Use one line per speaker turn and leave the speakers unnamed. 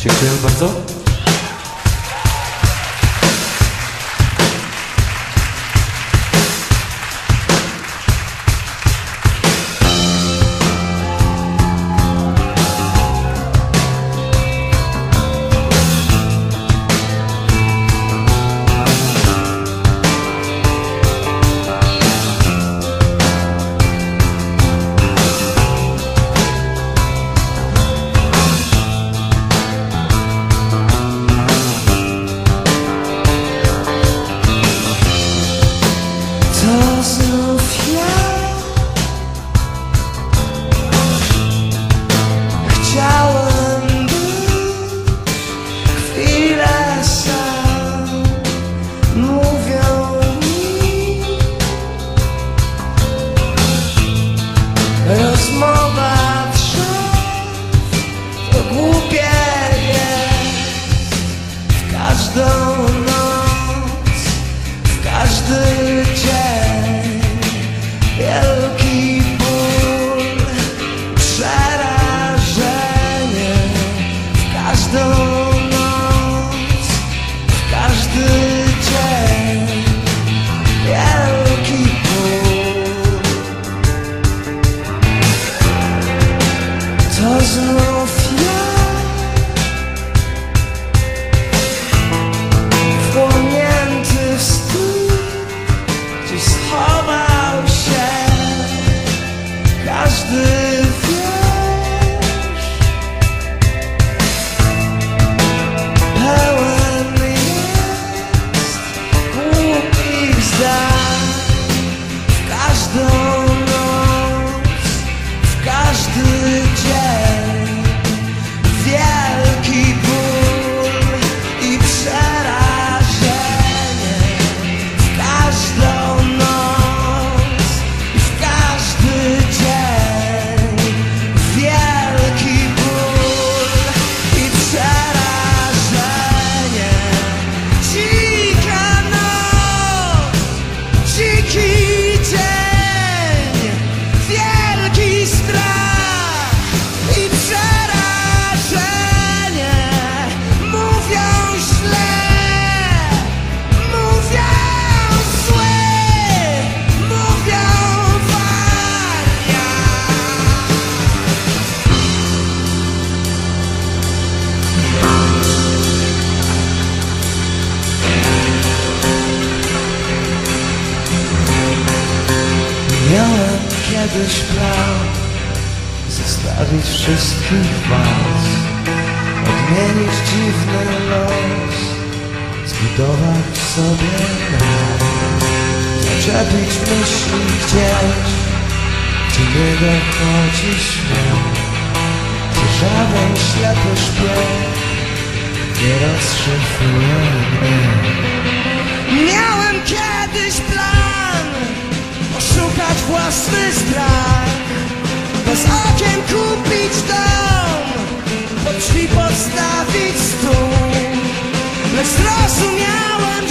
지금 조용 봤어? Znów ja. wchłonięty w stół Gdzieś schował się każdy wiersz Pełen jest głupich zdań kiedyś plan Zostawić wszystkich was. Odmienić dziwny los Zbudować sobie nas Zaczepić myśli gdzieś Gdzie nie dochodzi śmiech Drżawy ślepy śpiew Nie rozszyfruje mnie Miałem kiedyś plan Oszukać własny strach. Bez okien kupić dom Pod drzwi postawić stół. Lecz zrozumiałem